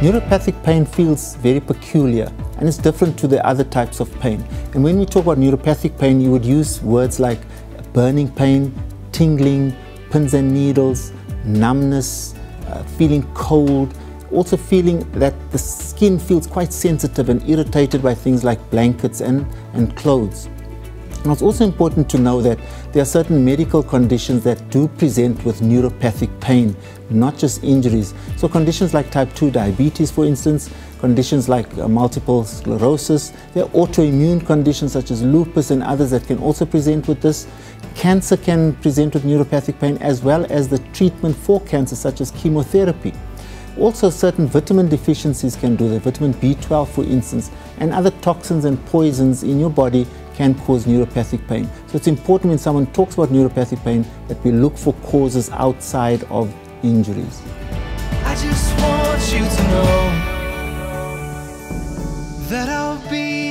Neuropathic pain feels very peculiar and it's different to the other types of pain. And when we talk about neuropathic pain, you would use words like burning pain, tingling, pins and needles, numbness, uh, feeling cold, also feeling that the skin feels quite sensitive and irritated by things like blankets and, and clothes. Now it's also important to know that there are certain medical conditions that do present with neuropathic pain, not just injuries. So conditions like type 2 diabetes, for instance, conditions like uh, multiple sclerosis, there are autoimmune conditions such as lupus and others that can also present with this. Cancer can present with neuropathic pain as well as the treatment for cancer such as chemotherapy. Also, certain vitamin deficiencies can do that, vitamin B12 for instance, and other toxins and poisons in your body can cause neuropathic pain. So it's important when someone talks about neuropathic pain that we look for causes outside of injuries. I just want you to know that I'll be